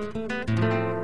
Música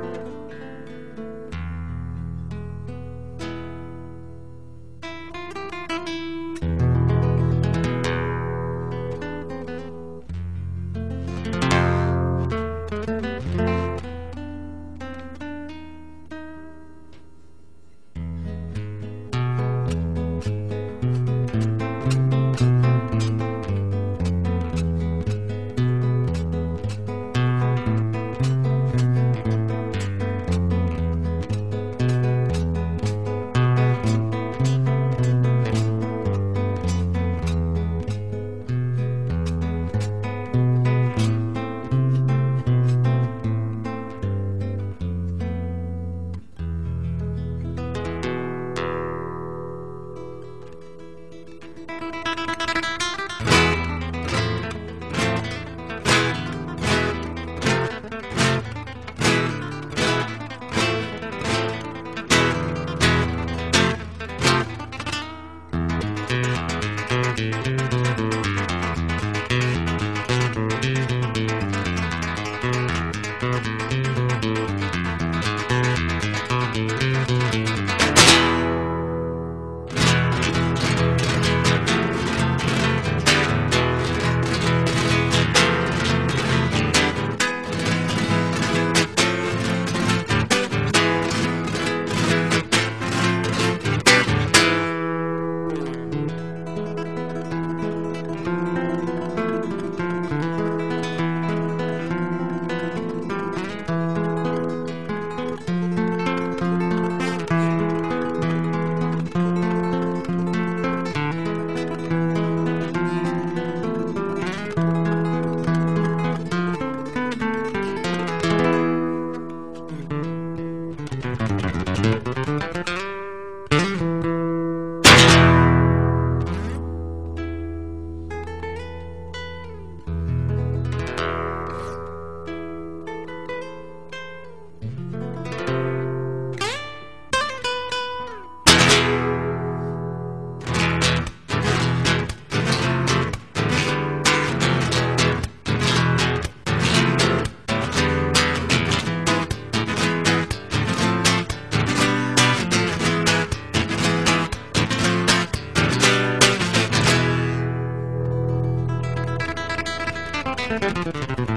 Música